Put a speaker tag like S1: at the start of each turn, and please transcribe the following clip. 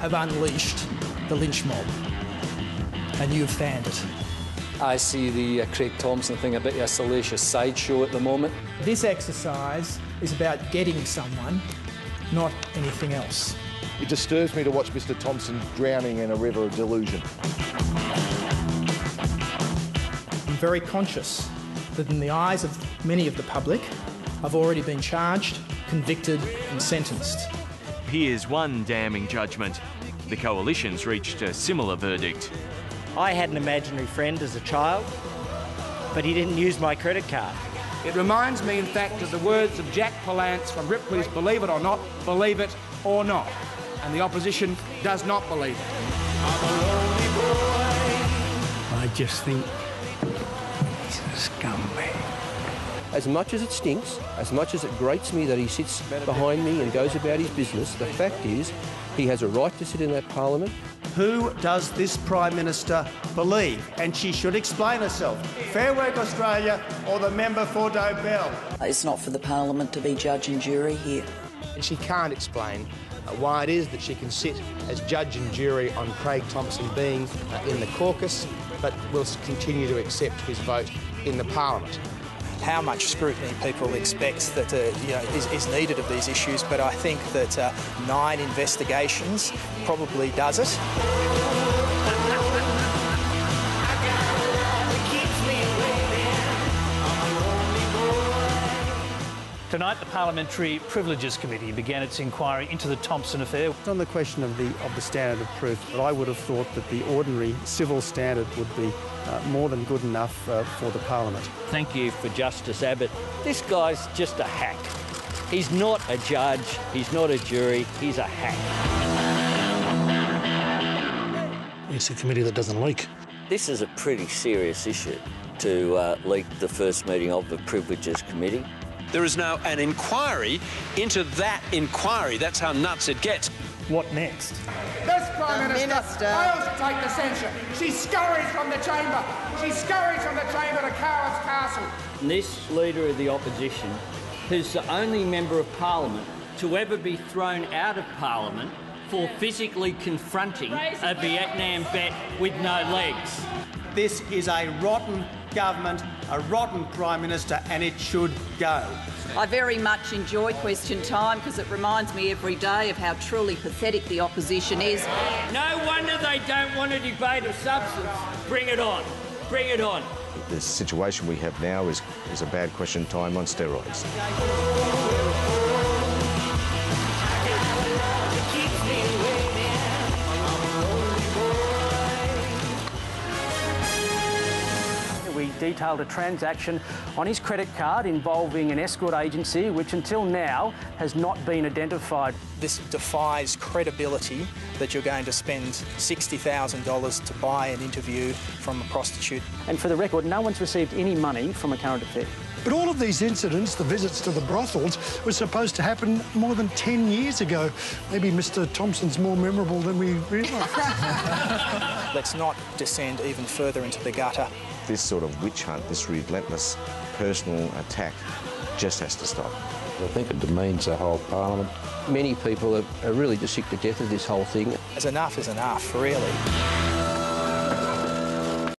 S1: have unleashed the lynch mob, and you've fanned it.
S2: I see the uh, Craig Thomson thing a bit of a salacious sideshow at the moment.
S1: This exercise is about getting someone, not anything else.
S3: It disturbs me to watch Mr Thomson drowning in a river of delusion.
S1: I'm very conscious that in the eyes of many of the public, I've already been charged, convicted and sentenced.
S4: Here's one damning judgment. The coalition's reached a similar verdict.
S5: I had an imaginary friend as a child, but he didn't use my credit card.
S6: It reminds me, in fact, of the words of Jack Palance from Ripley's Believe It or Not, Believe It or Not. And the opposition does not believe it.
S7: I just think he's a scumbag.
S8: As much as it stinks, as much as it grates me that he sits behind me and goes about his business, the fact is he has a right to sit in that parliament.
S9: Who does this Prime Minister believe? And she should explain herself. Fair Work Australia or the member for Dobell?
S10: It's not for the Parliament to be judge and jury here.
S6: And she can't explain uh, why it is that she can sit as judge and jury on Craig Thomson being uh, in the caucus, but will continue to accept his vote in the Parliament
S1: how much scrutiny people expect that uh, you know, is, is, needed of these issues, but I think that uh, nine investigations probably does it.
S11: Tonight, the Parliamentary Privileges Committee began its inquiry into the Thomson affair.
S9: On the question of the of the standard of proof, I would have thought that the ordinary civil standard would be uh, more than good enough uh, for the Parliament.
S5: Thank you for Justice Abbott. This guy's just a hack. He's not a judge, he's not a jury, he's a hack.
S7: It's a committee that doesn't leak.
S5: This is a pretty serious issue to uh, leak the first meeting of the Privileges Committee.
S12: There is now an inquiry into that inquiry. That's how nuts it gets.
S11: What next?
S6: This Prime Minister, Minister fails to take the censure. She scurries from the chamber. She scurries from the chamber to Coward's Castle.
S5: This Leader of the Opposition, who's the only Member of Parliament to ever be thrown out of Parliament for physically confronting a Vietnam vet with no legs.
S9: This is a rotten government, a rotten Prime Minister, and it should go.
S10: I very much enjoy question time because it reminds me every day of how truly pathetic the opposition is.
S5: No wonder they don't want a debate of substance. Bring it on. Bring it on.
S3: The situation we have now is, is a bad question time on steroids.
S11: Detailed a transaction on his credit card involving an escort agency which until now has not been identified.
S1: This defies credibility that you're going to spend $60,000 to buy an interview from a prostitute.
S11: And for the record, no one's received any money from a current affair.
S7: But all of these incidents, the visits to the brothels, were supposed to happen more than 10 years ago. Maybe Mr Thomson's more memorable than we realised.
S1: Let's not descend even further into the gutter
S3: this sort of witch hunt, this relentless personal attack, just has to stop.
S8: I think it demeans the whole parliament. Many people are, are really just sick to death of this whole thing.
S1: As enough is enough, really.